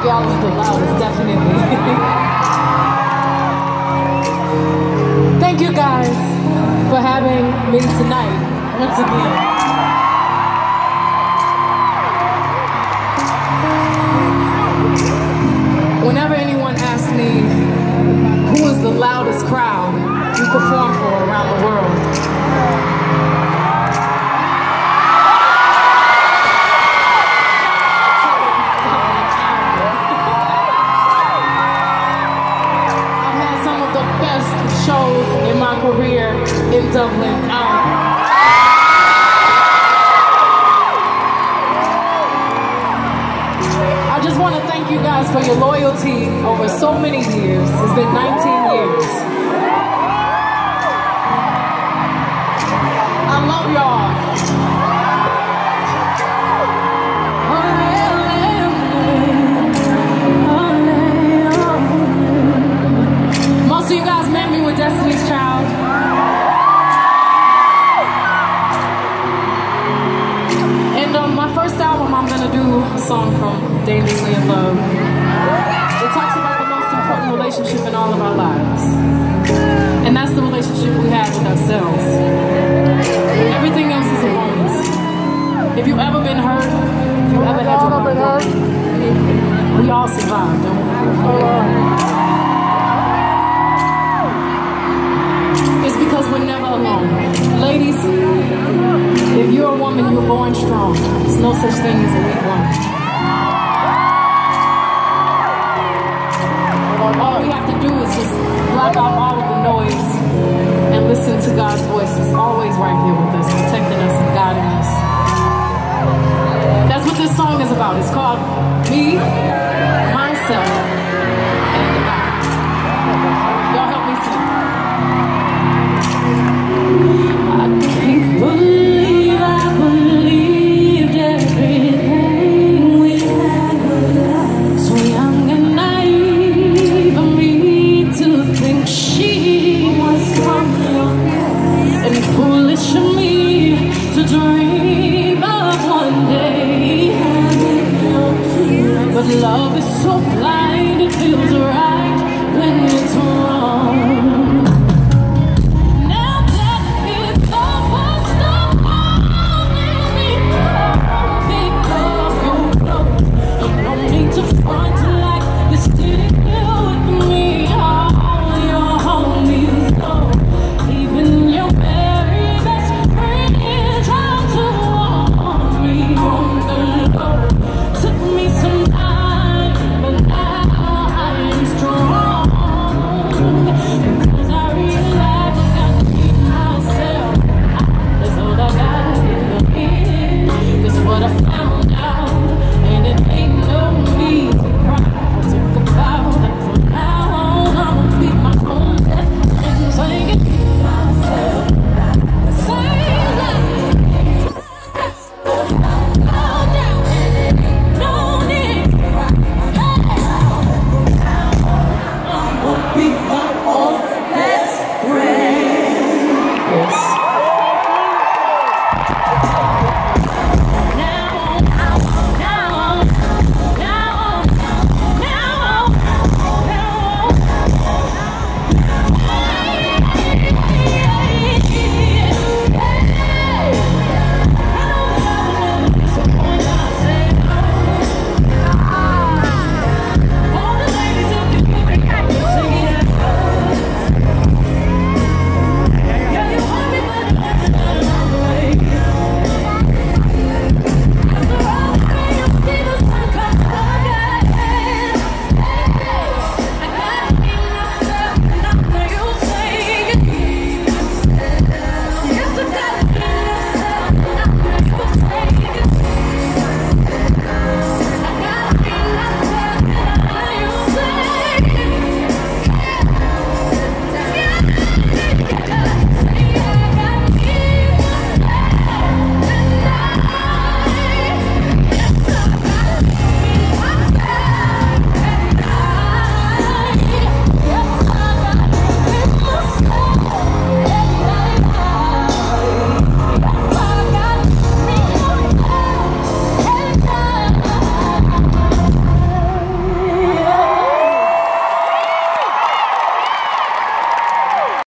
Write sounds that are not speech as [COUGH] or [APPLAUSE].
think y'all are the loudest, definitely. [LAUGHS] Thank you guys for having me tonight, once again. Whenever anyone asks me who is the loudest crowd you perform for around the world, shows in my career in Dublin. Um, I just want to thank you guys for your loyalty over so many years. It's been 19 years. I love y'all. Destiny's Child. And on my first album, I'm gonna do a song from Dangerously in Love. It talks about the most important relationship in all of our lives. And that's the relationship we have with ourselves. Everything else is a bonus. If you've ever been hurt, if you've ever had your heart broken, we all survived, don't we? We're never alone. Ladies, if you're a woman, you're born strong. There's no such thing as a weak woman.